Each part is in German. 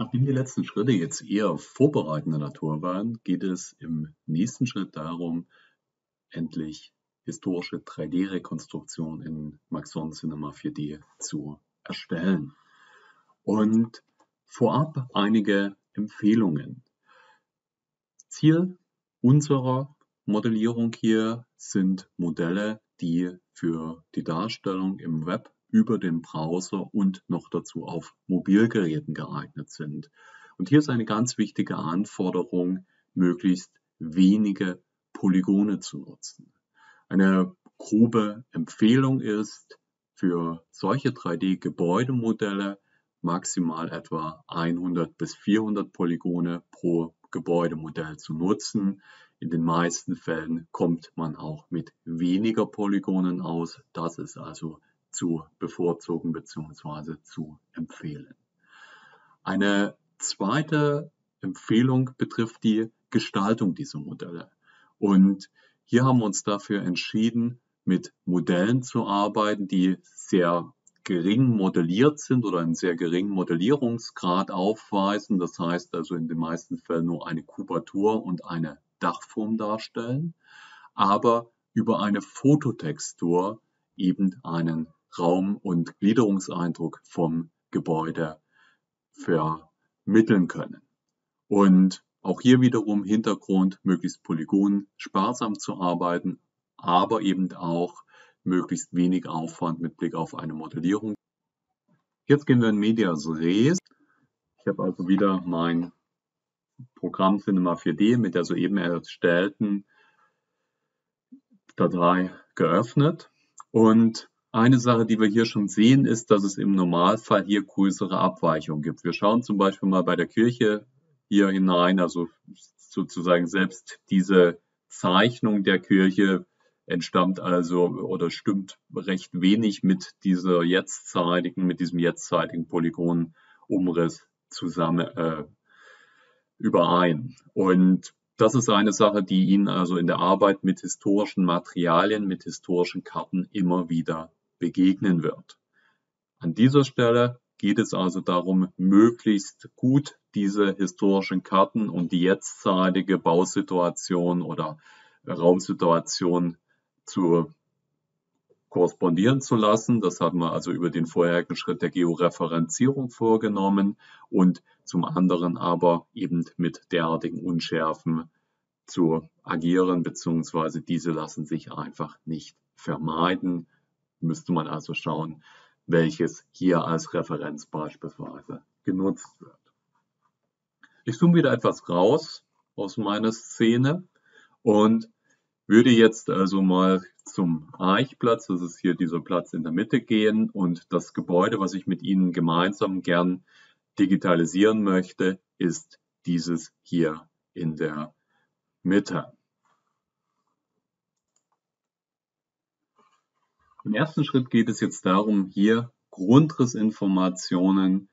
Nachdem die letzten Schritte jetzt eher vorbereitender Natur waren, geht es im nächsten Schritt darum, endlich historische 3D-Rekonstruktion in Maxon Cinema 4D zu erstellen. Und vorab einige Empfehlungen. Ziel unserer Modellierung hier sind Modelle, die für die Darstellung im Web über den Browser und noch dazu auf Mobilgeräten geeignet sind. Und hier ist eine ganz wichtige Anforderung, möglichst wenige Polygone zu nutzen. Eine grobe Empfehlung ist, für solche 3D-Gebäudemodelle maximal etwa 100 bis 400 Polygone pro Gebäudemodell zu nutzen. In den meisten Fällen kommt man auch mit weniger Polygonen aus. Das ist also zu bevorzugen bzw. zu empfehlen. Eine zweite Empfehlung betrifft die Gestaltung dieser Modelle. Und hier haben wir uns dafür entschieden, mit Modellen zu arbeiten, die sehr gering modelliert sind oder einen sehr geringen Modellierungsgrad aufweisen. Das heißt also in den meisten Fällen nur eine Kubatur und eine Dachform darstellen, aber über eine Fototextur eben einen Raum- und Gliederungseindruck vom Gebäude vermitteln können. Und auch hier wiederum Hintergrund, möglichst Polygon sparsam zu arbeiten, aber eben auch möglichst wenig Aufwand mit Blick auf eine Modellierung. Jetzt gehen wir in Medias Res. Ich habe also wieder mein Programm Cinema 4D mit der soeben erstellten Datei geöffnet und eine Sache, die wir hier schon sehen, ist, dass es im Normalfall hier größere Abweichungen gibt. Wir schauen zum Beispiel mal bei der Kirche hier hinein, also sozusagen selbst diese Zeichnung der Kirche entstammt also oder stimmt recht wenig mit dieser jetztzeitigen, mit diesem jetztzeitigen Polygonumriss zusammen äh, überein. Und das ist eine Sache, die Ihnen also in der Arbeit mit historischen Materialien, mit historischen Karten immer wieder begegnen wird. An dieser Stelle geht es also darum, möglichst gut diese historischen Karten und die jetztzeitige Bausituation oder Raumsituation zu korrespondieren zu lassen. Das haben wir also über den vorherigen Schritt der Georeferenzierung vorgenommen und zum anderen aber eben mit derartigen Unschärfen zu agieren, beziehungsweise diese lassen sich einfach nicht vermeiden müsste man also schauen, welches hier als Referenz beispielsweise genutzt wird. Ich zoome wieder etwas raus aus meiner Szene und würde jetzt also mal zum Eichplatz, das ist hier dieser Platz in der Mitte gehen und das Gebäude, was ich mit Ihnen gemeinsam gern digitalisieren möchte, ist dieses hier in der Mitte. Im ersten Schritt geht es jetzt darum, hier Grundrissinformationen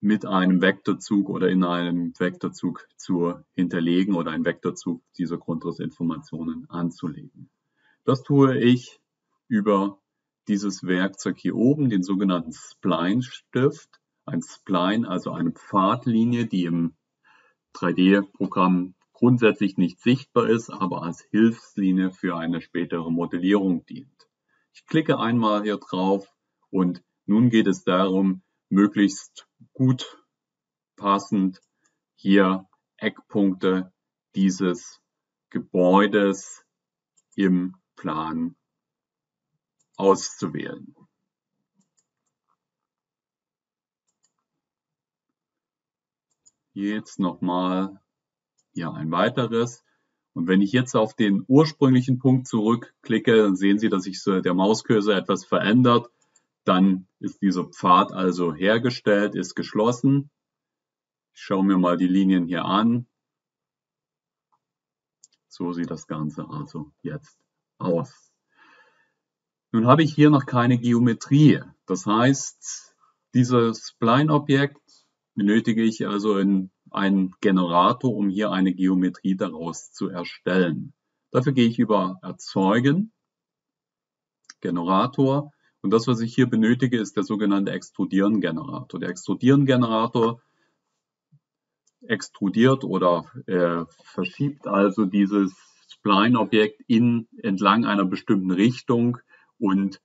mit einem Vektorzug oder in einem Vektorzug zu hinterlegen oder einen Vektorzug dieser Grundrissinformationen anzulegen. Das tue ich über dieses Werkzeug hier oben, den sogenannten Spline-Stift. Ein Spline, also eine Pfadlinie, die im 3D-Programm grundsätzlich nicht sichtbar ist, aber als Hilfslinie für eine spätere Modellierung dient. Ich klicke einmal hier drauf und nun geht es darum, möglichst gut passend hier Eckpunkte dieses Gebäudes im Plan auszuwählen. Jetzt nochmal hier ein weiteres. Und wenn ich jetzt auf den ursprünglichen Punkt zurückklicke, dann sehen Sie, dass sich der Mauscursor etwas verändert. Dann ist dieser Pfad also hergestellt, ist geschlossen. Ich schaue mir mal die Linien hier an. So sieht das Ganze also jetzt aus. Nun habe ich hier noch keine Geometrie. Das heißt, dieses Spline-Objekt benötige ich also in einen Generator, um hier eine Geometrie daraus zu erstellen. Dafür gehe ich über Erzeugen, Generator und das, was ich hier benötige, ist der sogenannte Extrudieren-Generator. Der Extrudieren-Generator extrudiert oder äh, verschiebt also dieses Spline-Objekt in, entlang einer bestimmten Richtung und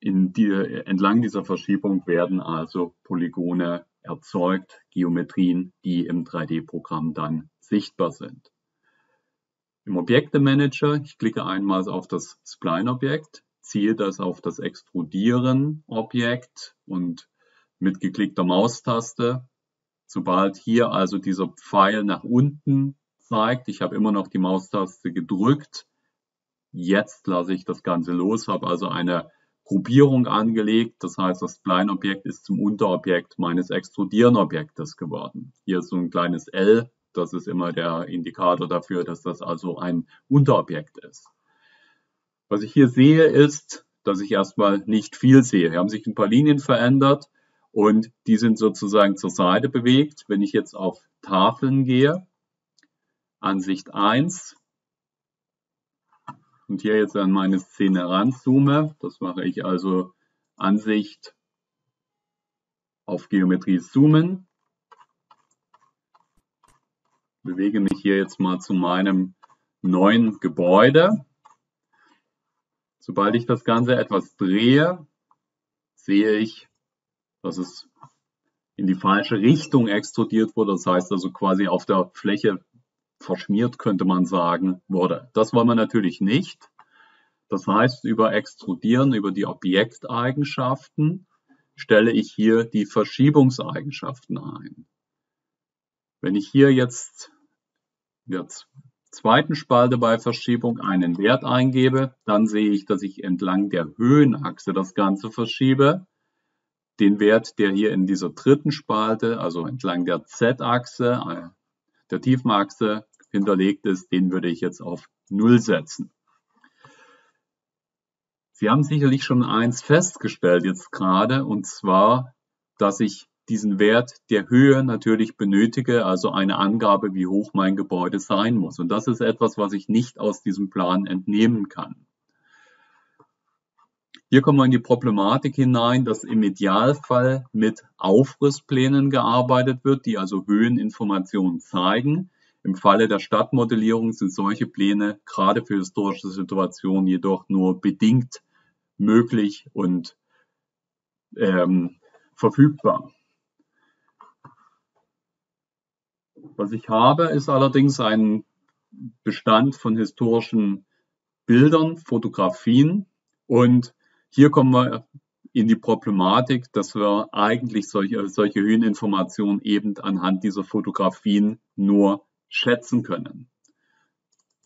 in die, entlang dieser Verschiebung werden also Polygone erzeugt, Geometrien, die im 3D-Programm dann sichtbar sind. Im Objektemanager, ich klicke einmal auf das Spline-Objekt, ziehe das auf das Extrudieren-Objekt und mit geklickter Maustaste, sobald hier also dieser Pfeil nach unten zeigt, ich habe immer noch die Maustaste gedrückt, jetzt lasse ich das Ganze los, habe also eine Gruppierung angelegt, das heißt, das Spline-Objekt ist zum Unterobjekt meines Extrudieren-Objektes geworden. Hier ist so ein kleines L das ist immer der Indikator dafür, dass das also ein Unterobjekt ist. Was ich hier sehe, ist, dass ich erstmal nicht viel sehe. Hier haben sich ein paar Linien verändert und die sind sozusagen zur Seite bewegt. Wenn ich jetzt auf Tafeln gehe, Ansicht 1 und hier jetzt an meine Szene ranzoome, das mache ich also Ansicht auf Geometrie zoomen, bewege mich hier jetzt mal zu meinem neuen Gebäude. Sobald ich das Ganze etwas drehe, sehe ich, dass es in die falsche Richtung extrudiert wurde. Das heißt also quasi auf der Fläche verschmiert, könnte man sagen, wurde. Das wollen wir natürlich nicht. Das heißt, über Extrudieren, über die Objekteigenschaften stelle ich hier die Verschiebungseigenschaften ein. Wenn ich hier jetzt der zweiten Spalte bei Verschiebung einen Wert eingebe, dann sehe ich, dass ich entlang der Höhenachse das Ganze verschiebe. Den Wert, der hier in dieser dritten Spalte, also entlang der Z-Achse, der Tiefenachse hinterlegt ist, den würde ich jetzt auf 0 setzen. Sie haben sicherlich schon eins festgestellt jetzt gerade, und zwar, dass ich diesen Wert der Höhe natürlich benötige, also eine Angabe, wie hoch mein Gebäude sein muss. Und das ist etwas, was ich nicht aus diesem Plan entnehmen kann. Hier kommen wir in die Problematik hinein, dass im Idealfall mit Aufrissplänen gearbeitet wird, die also Höheninformationen zeigen. Im Falle der Stadtmodellierung sind solche Pläne gerade für historische Situationen jedoch nur bedingt möglich und ähm, verfügbar. Was ich habe, ist allerdings ein Bestand von historischen Bildern, Fotografien. Und hier kommen wir in die Problematik, dass wir eigentlich solche, solche Höheninformationen eben anhand dieser Fotografien nur schätzen können.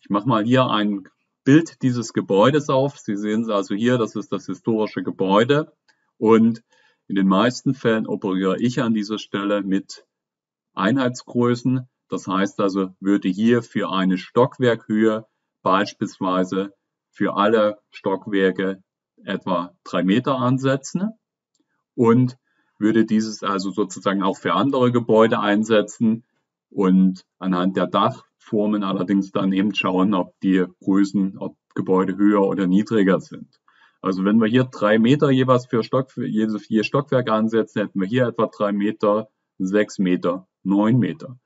Ich mache mal hier ein Bild dieses Gebäudes auf. Sie sehen es also hier, das ist das historische Gebäude. Und in den meisten Fällen operiere ich an dieser Stelle mit Einheitsgrößen. Das heißt also, würde hier für eine Stockwerkhöhe beispielsweise für alle Stockwerke etwa drei Meter ansetzen und würde dieses also sozusagen auch für andere Gebäude einsetzen und anhand der Dachformen allerdings dann eben schauen, ob die Größen, ob Gebäude höher oder niedriger sind. Also wenn wir hier drei Meter jeweils für, Stock, jedes vier Stockwerke ansetzen, hätten wir hier etwa drei Meter, sechs Meter 9 Meter.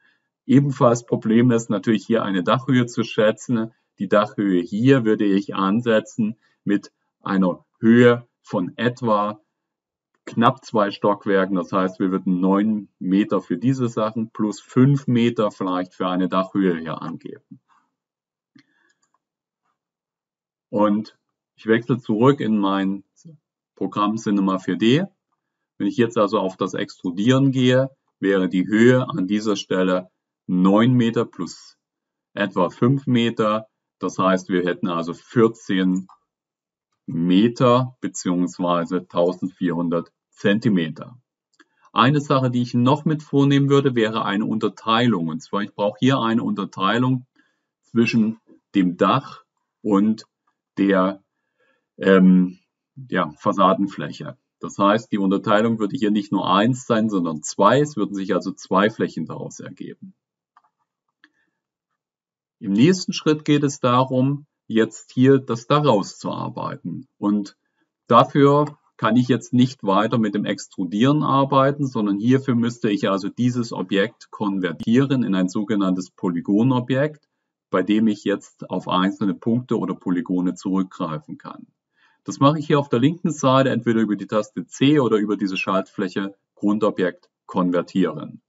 Ebenfalls Problem ist natürlich hier eine Dachhöhe zu schätzen. Die Dachhöhe hier würde ich ansetzen mit einer Höhe von etwa knapp zwei Stockwerken. Das heißt, wir würden 9 Meter für diese Sachen plus 5 Meter vielleicht für eine Dachhöhe hier angeben. Und ich wechsle zurück in mein Programm Cinema 4D. Wenn ich jetzt also auf das Extrudieren gehe, wäre die Höhe an dieser Stelle 9 Meter plus etwa 5 Meter. Das heißt, wir hätten also 14 Meter bzw. 1400 Zentimeter. Eine Sache, die ich noch mit vornehmen würde, wäre eine Unterteilung. Und zwar, ich brauche hier eine Unterteilung zwischen dem Dach und der ähm, ja, Fassadenfläche. Das heißt, die Unterteilung würde hier nicht nur eins sein, sondern zwei. Es würden sich also zwei Flächen daraus ergeben. Im nächsten Schritt geht es darum, jetzt hier das daraus zu arbeiten. Und dafür kann ich jetzt nicht weiter mit dem Extrudieren arbeiten, sondern hierfür müsste ich also dieses Objekt konvertieren in ein sogenanntes Polygonobjekt, bei dem ich jetzt auf einzelne Punkte oder Polygone zurückgreifen kann. Das mache ich hier auf der linken Seite entweder über die Taste C oder über diese Schaltfläche Grundobjekt konvertieren.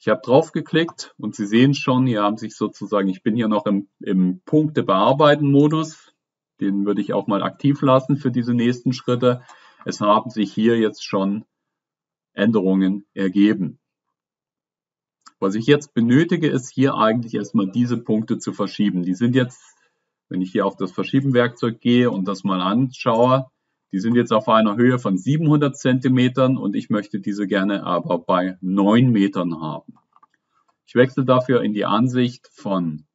Ich habe drauf geklickt und Sie sehen schon, hier haben sich sozusagen, ich bin hier noch im, im Punkte bearbeiten Modus. Den würde ich auch mal aktiv lassen für diese nächsten Schritte. Es haben sich hier jetzt schon Änderungen ergeben. Was ich jetzt benötige, ist hier eigentlich erstmal diese Punkte zu verschieben. Die sind jetzt, wenn ich hier auf das Verschieben-Werkzeug gehe und das mal anschaue, die sind jetzt auf einer Höhe von 700 Zentimetern und ich möchte diese gerne aber bei 9 Metern haben. Ich wechsle dafür in die Ansicht von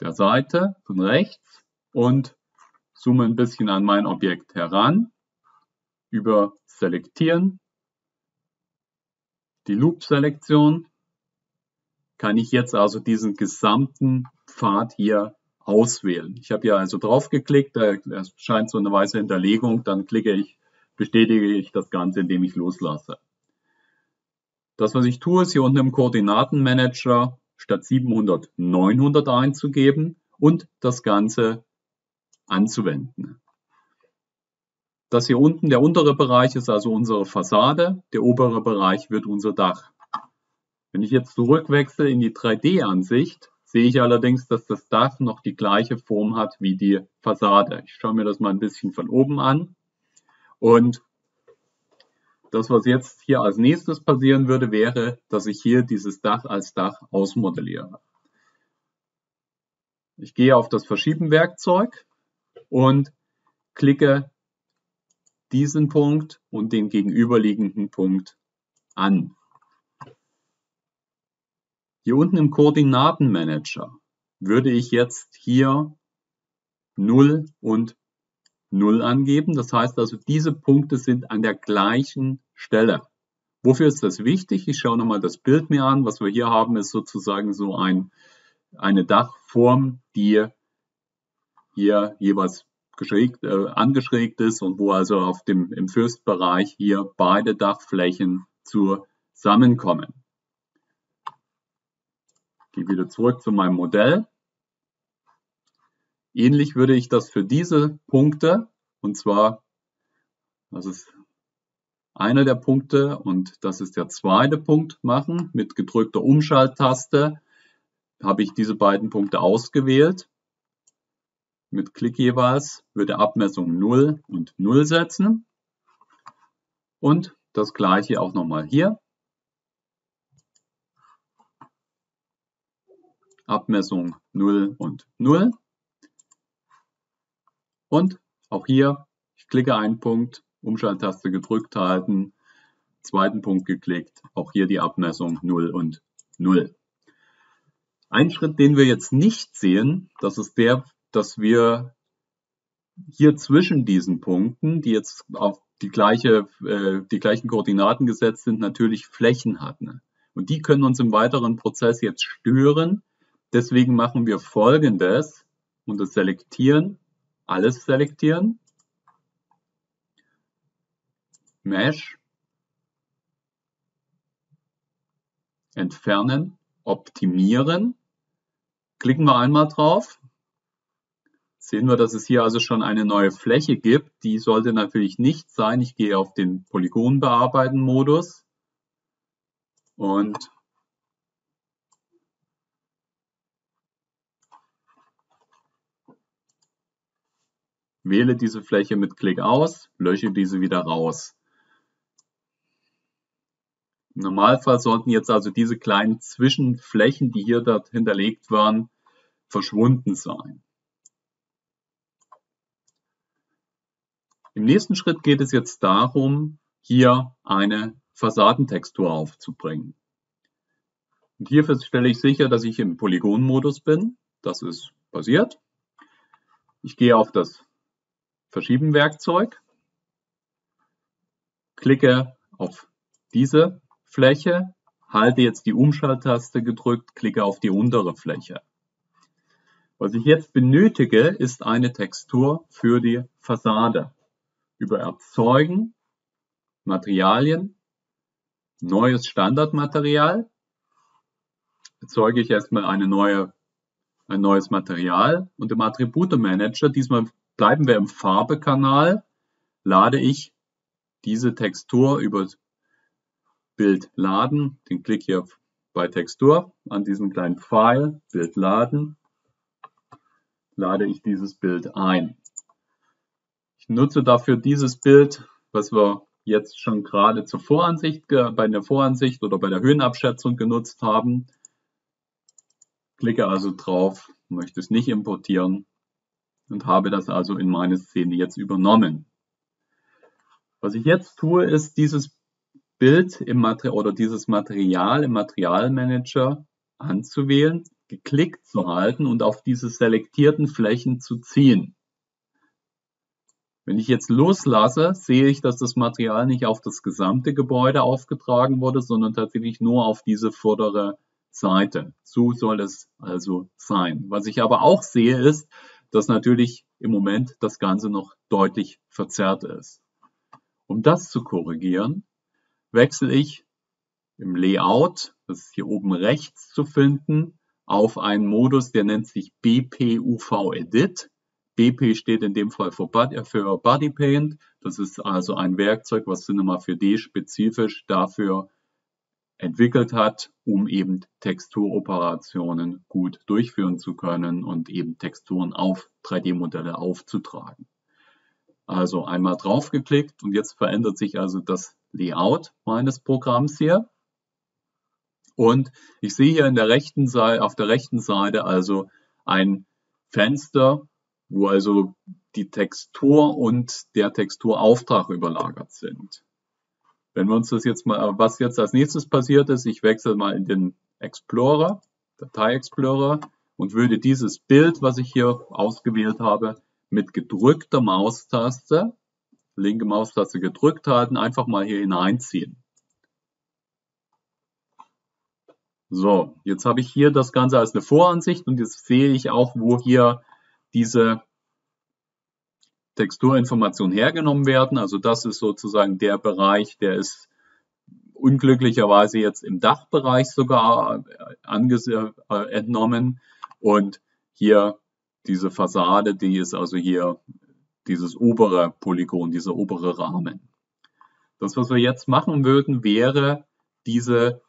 der Seite von rechts und zoome ein bisschen an mein Objekt heran über Selektieren. Die Loop-Selektion kann ich jetzt also diesen gesamten Pfad hier auswählen. Ich habe hier also drauf geklickt, da erscheint so eine weiße Hinterlegung, dann klicke ich, bestätige ich das Ganze, indem ich loslasse. Das, was ich tue, ist hier unten im Koordinatenmanager statt 700 900 einzugeben und das Ganze anzuwenden. Das hier unten, der untere Bereich ist also unsere Fassade, der obere Bereich wird unser Dach. Wenn ich jetzt zurückwechsle in die 3D-Ansicht, sehe ich allerdings, dass das Dach noch die gleiche Form hat wie die Fassade. Ich schaue mir das mal ein bisschen von oben an. Und das, was jetzt hier als nächstes passieren würde, wäre, dass ich hier dieses Dach als Dach ausmodelliere. Ich gehe auf das Verschieben-Werkzeug und klicke diesen Punkt und den gegenüberliegenden Punkt an. Hier unten im Koordinatenmanager würde ich jetzt hier 0 und 0 angeben. Das heißt also, diese Punkte sind an der gleichen Stelle. Wofür ist das wichtig? Ich schaue nochmal das Bild mir an. Was wir hier haben, ist sozusagen so ein, eine Dachform, die hier jeweils geschrägt, äh, angeschrägt ist und wo also auf dem, im Fürstbereich hier beide Dachflächen zusammenkommen gehe wieder zurück zu meinem Modell. Ähnlich würde ich das für diese Punkte, und zwar, das ist einer der Punkte und das ist der zweite Punkt machen. Mit gedrückter Umschalttaste habe ich diese beiden Punkte ausgewählt. Mit Klick jeweils würde Abmessung 0 und 0 setzen. Und das gleiche auch nochmal hier. Abmessung 0 und 0. Und auch hier, ich klicke einen Punkt, Umschalttaste gedrückt halten, zweiten Punkt geklickt, auch hier die Abmessung 0 und 0. Ein Schritt, den wir jetzt nicht sehen, das ist der, dass wir hier zwischen diesen Punkten, die jetzt auf die, gleiche, äh, die gleichen Koordinaten gesetzt sind, natürlich Flächen hatten. Und die können uns im weiteren Prozess jetzt stören, Deswegen machen wir folgendes unter Selektieren, alles selektieren, Mesh, entfernen, optimieren. Klicken wir einmal drauf. Sehen wir, dass es hier also schon eine neue Fläche gibt. Die sollte natürlich nicht sein. Ich gehe auf den Polygon bearbeiten Modus und Wähle diese Fläche mit Klick aus, lösche diese wieder raus. Im Normalfall sollten jetzt also diese kleinen Zwischenflächen, die hier dort hinterlegt waren, verschwunden sein. Im nächsten Schritt geht es jetzt darum, hier eine Fassadentextur aufzubringen. Und hierfür stelle ich sicher, dass ich im Polygonmodus bin. Das ist passiert. Ich gehe auf das Verschieben Werkzeug, klicke auf diese Fläche, halte jetzt die Umschalttaste gedrückt, klicke auf die untere Fläche. Was ich jetzt benötige, ist eine Textur für die Fassade. Über Erzeugen, Materialien, neues Standardmaterial, erzeuge ich erstmal eine neue, ein neues Material und im Attribute-Manager, diesmal bleiben wir im Farbekanal, lade ich diese Textur über Bild laden, den Klick hier bei Textur an diesem kleinen Pfeil, Bild laden, lade ich dieses Bild ein. Ich nutze dafür dieses Bild, was wir jetzt schon gerade zur Voransicht, bei der Voransicht oder bei der Höhenabschätzung genutzt haben. Klicke also drauf, möchte es nicht importieren und habe das also in meine Szene jetzt übernommen. Was ich jetzt tue, ist dieses Bild im Material oder dieses Material im Materialmanager anzuwählen, geklickt zu halten und auf diese selektierten Flächen zu ziehen. Wenn ich jetzt loslasse, sehe ich, dass das Material nicht auf das gesamte Gebäude aufgetragen wurde, sondern tatsächlich nur auf diese vordere Seite. So soll es also sein. Was ich aber auch sehe, ist, dass natürlich im Moment das Ganze noch deutlich verzerrt ist. Um das zu korrigieren, wechsle ich im Layout, das ist hier oben rechts zu finden, auf einen Modus, der nennt sich BPUV Edit. BP steht in dem Fall für Body Paint. Das ist also ein Werkzeug, was Cinema 4D spezifisch dafür entwickelt hat, um eben Texturoperationen gut durchführen zu können und eben Texturen auf 3D-Modelle aufzutragen. Also einmal draufgeklickt und jetzt verändert sich also das Layout meines Programms hier. Und ich sehe hier in der rechten Seite, auf der rechten Seite also ein Fenster, wo also die Textur und der Texturauftrag überlagert sind. Wenn wir uns das jetzt mal, was jetzt als nächstes passiert ist, ich wechsle mal in den Explorer, Datei Explorer und würde dieses Bild, was ich hier ausgewählt habe, mit gedrückter Maustaste, linke Maustaste gedrückt halten, einfach mal hier hineinziehen. So, jetzt habe ich hier das Ganze als eine Voransicht und jetzt sehe ich auch, wo hier diese Texturinformationen hergenommen werden. Also das ist sozusagen der Bereich, der ist unglücklicherweise jetzt im Dachbereich sogar äh, entnommen. Und hier diese Fassade, die ist also hier dieses obere Polygon, dieser obere Rahmen. Das, was wir jetzt machen würden, wäre diese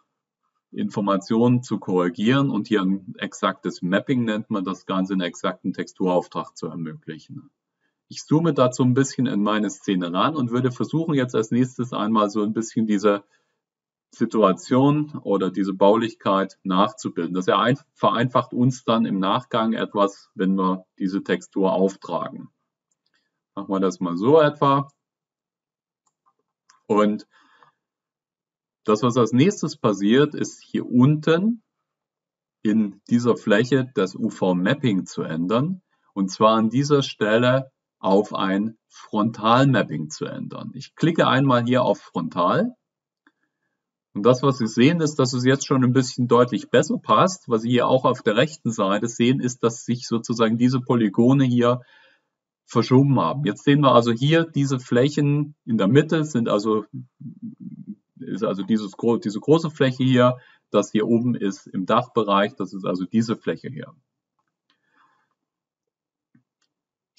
Informationen zu korrigieren und hier ein exaktes Mapping nennt man das Ganze, einen exakten Texturauftrag zu ermöglichen. Ich zoome dazu ein bisschen in meine Szene ran und würde versuchen, jetzt als nächstes einmal so ein bisschen diese Situation oder diese Baulichkeit nachzubilden. Das vereinfacht uns dann im Nachgang etwas, wenn wir diese Textur auftragen. Machen wir das mal so etwa. Und das, was als nächstes passiert, ist hier unten in dieser Fläche das UV-Mapping zu ändern. Und zwar an dieser Stelle auf ein Frontal-Mapping zu ändern. Ich klicke einmal hier auf Frontal und das, was Sie sehen, ist, dass es jetzt schon ein bisschen deutlich besser passt. Was Sie hier auch auf der rechten Seite sehen, ist, dass sich sozusagen diese Polygone hier verschoben haben. Jetzt sehen wir also hier diese Flächen in der Mitte sind also, ist also dieses, diese große Fläche hier. Das hier oben ist im Dachbereich. Das ist also diese Fläche hier.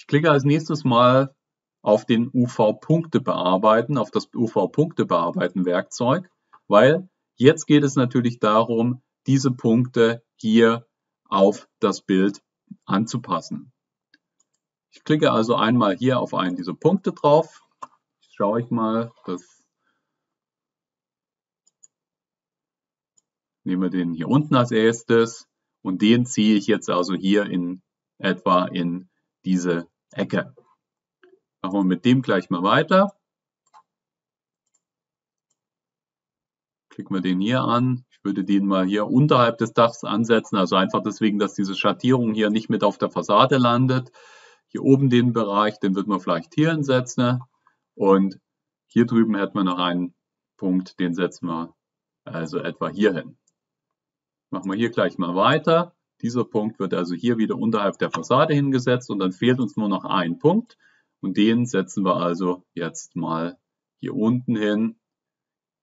Ich klicke als nächstes mal auf den UV-Punkte bearbeiten, auf das UV-Punkte bearbeiten Werkzeug weil jetzt geht es natürlich darum, diese Punkte hier auf das Bild anzupassen. Ich klicke also einmal hier auf einen dieser Punkte drauf. Jetzt schaue ich mal, das nehmen wir den hier unten als erstes und den ziehe ich jetzt also hier in etwa in diese Ecke. Machen wir mit dem gleich mal weiter. Klicken wir den hier an. Ich würde den mal hier unterhalb des Dachs ansetzen, also einfach deswegen, dass diese Schattierung hier nicht mit auf der Fassade landet. Hier oben den Bereich, den würden wir vielleicht hier hinsetzen. Und hier drüben hätten wir noch einen Punkt, den setzen wir also etwa hier hin. Machen wir hier gleich mal weiter. Dieser Punkt wird also hier wieder unterhalb der Fassade hingesetzt und dann fehlt uns nur noch ein Punkt und den setzen wir also jetzt mal hier unten hin.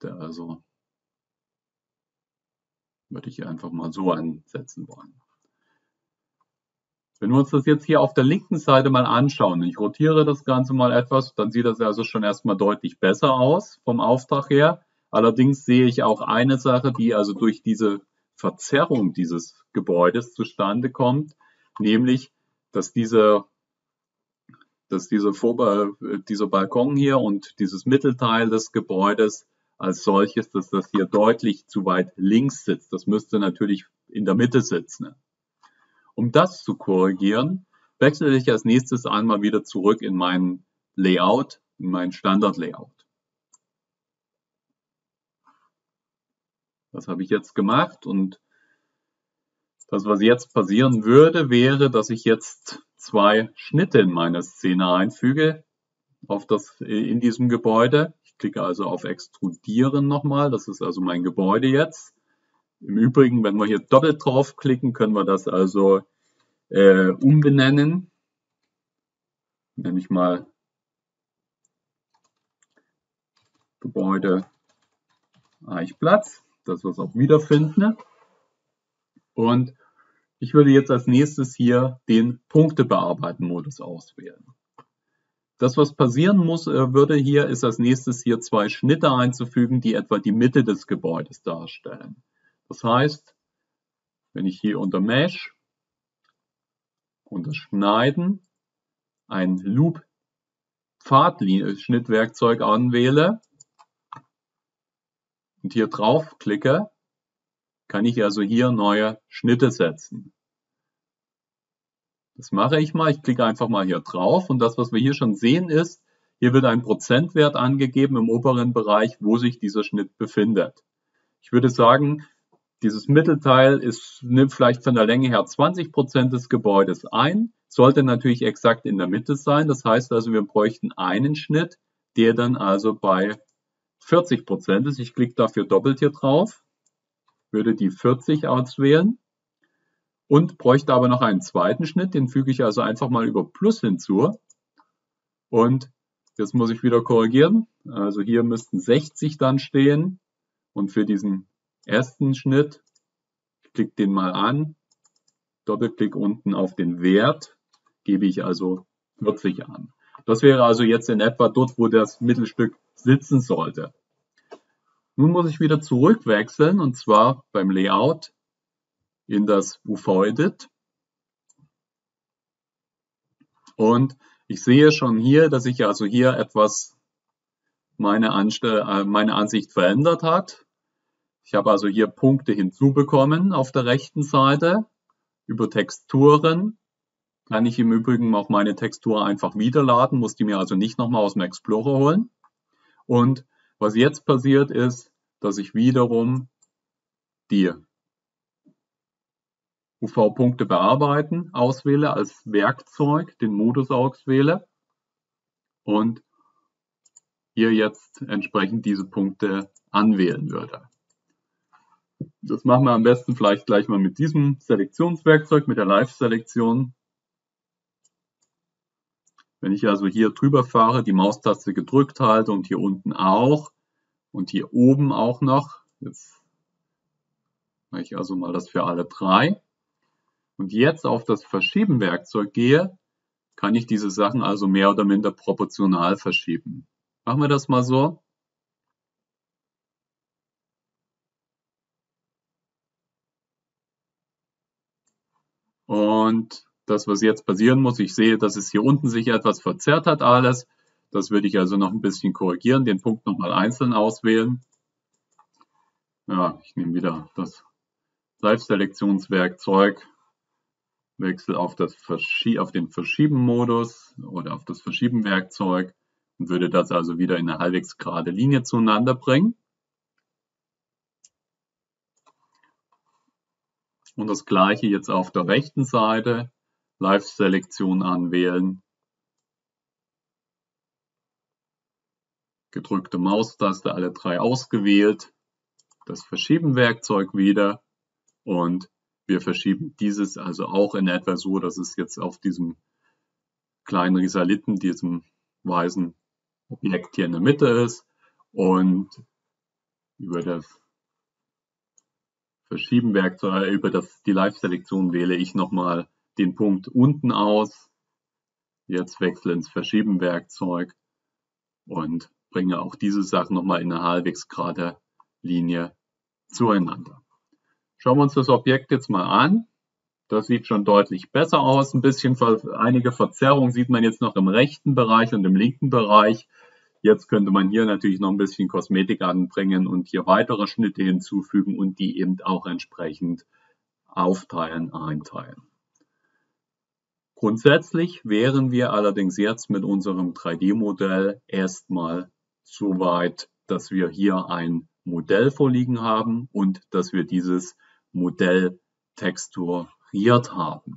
Der also würde ich hier einfach mal so einsetzen wollen. Wenn wir uns das jetzt hier auf der linken Seite mal anschauen, ich rotiere das Ganze mal etwas, dann sieht das also schon erstmal deutlich besser aus vom Auftrag her. Allerdings sehe ich auch eine Sache, die also durch diese Verzerrung dieses Gebäudes zustande kommt, nämlich, dass diese dass diese Vorba dieser Balkon hier und dieses Mittelteil des Gebäudes als solches, dass das hier deutlich zu weit links sitzt. Das müsste natürlich in der Mitte sitzen. Um das zu korrigieren, wechsle ich als nächstes einmal wieder zurück in mein Layout, in mein Standard-Layout. Das habe ich jetzt gemacht und das, was jetzt passieren würde, wäre, dass ich jetzt zwei Schnitte in meine Szene einfüge auf das, in diesem Gebäude. Ich klicke also auf Extrudieren nochmal. Das ist also mein Gebäude jetzt. Im Übrigen, wenn wir hier doppelt draufklicken, können wir das also äh, umbenennen. Nenne ich mal Gebäude Eichplatz, dass wir es auch wiederfinden. Und ich würde jetzt als nächstes hier den Punktebearbeiten-Modus auswählen. Das, was passieren muss, äh, würde hier, ist als nächstes hier zwei Schnitte einzufügen, die etwa die Mitte des Gebäudes darstellen. Das heißt, wenn ich hier unter Mesh, unter Schneiden, ein Loop Pfadschnittwerkzeug anwähle und hier drauf klicke, kann ich also hier neue Schnitte setzen. Das mache ich mal. Ich klicke einfach mal hier drauf und das, was wir hier schon sehen, ist, hier wird ein Prozentwert angegeben im oberen Bereich, wo sich dieser Schnitt befindet. Ich würde sagen, dieses Mittelteil ist, nimmt vielleicht von der Länge her 20 Prozent des Gebäudes ein, sollte natürlich exakt in der Mitte sein. Das heißt also, wir bräuchten einen Schnitt, der dann also bei 40 Prozent ist. Ich klicke dafür doppelt hier drauf, würde die 40 auswählen und bräuchte aber noch einen zweiten Schnitt. Den füge ich also einfach mal über Plus hinzu. Und jetzt muss ich wieder korrigieren. Also hier müssten 60 dann stehen. Und für diesen ersten Schnitt. Ich klicke den mal an, Doppelklick unten auf den Wert, gebe ich also 40 an. Das wäre also jetzt in etwa dort, wo das Mittelstück sitzen sollte. Nun muss ich wieder zurückwechseln und zwar beim Layout in das UV-Edit. Und ich sehe schon hier, dass sich also hier etwas meine, Anstell äh, meine Ansicht verändert hat. Ich habe also hier Punkte hinzubekommen auf der rechten Seite. Über Texturen kann ich im Übrigen auch meine Textur einfach wiederladen, muss die mir also nicht nochmal aus dem Explorer holen. Und was jetzt passiert ist, dass ich wiederum die UV-Punkte bearbeiten auswähle als Werkzeug, den Modus auswähle und hier jetzt entsprechend diese Punkte anwählen würde. Das machen wir am besten vielleicht gleich mal mit diesem Selektionswerkzeug, mit der Live-Selektion. Wenn ich also hier drüber fahre, die Maustaste gedrückt halte und hier unten auch und hier oben auch noch, jetzt mache ich also mal das für alle drei und jetzt auf das Verschieben-Werkzeug gehe, kann ich diese Sachen also mehr oder minder proportional verschieben. Machen wir das mal so. Und das, was jetzt passieren muss, ich sehe, dass es hier unten sich etwas verzerrt hat alles. Das würde ich also noch ein bisschen korrigieren, den Punkt nochmal einzeln auswählen. Ja, ich nehme wieder das Live-Selektionswerkzeug, wechsle auf, das Verschie auf den Verschieben-Modus oder auf das Verschieben-Werkzeug und würde das also wieder in eine halbwegs gerade Linie zueinander bringen. Und das gleiche jetzt auf der rechten Seite. Live-Selektion anwählen. Gedrückte Maustaste, alle drei ausgewählt. Das Verschieben-Werkzeug wieder. Und Wir verschieben dieses also auch in etwa so, dass es jetzt auf diesem kleinen Risaliten, diesem weißen Objekt hier in der Mitte ist und über das Verschieben-Werkzeug, über das, die Live-Selektion wähle ich nochmal den Punkt unten aus. Jetzt wechsle ins Verschieben-Werkzeug und bringe auch diese Sachen nochmal in eine halbwegs gerade Linie zueinander. Schauen wir uns das Objekt jetzt mal an. Das sieht schon deutlich besser aus. Ein bisschen, einige Verzerrung sieht man jetzt noch im rechten Bereich und im linken Bereich. Jetzt könnte man hier natürlich noch ein bisschen Kosmetik anbringen und hier weitere Schnitte hinzufügen und die eben auch entsprechend aufteilen, einteilen. Grundsätzlich wären wir allerdings jetzt mit unserem 3D-Modell erstmal so weit, dass wir hier ein Modell vorliegen haben und dass wir dieses Modell texturiert haben.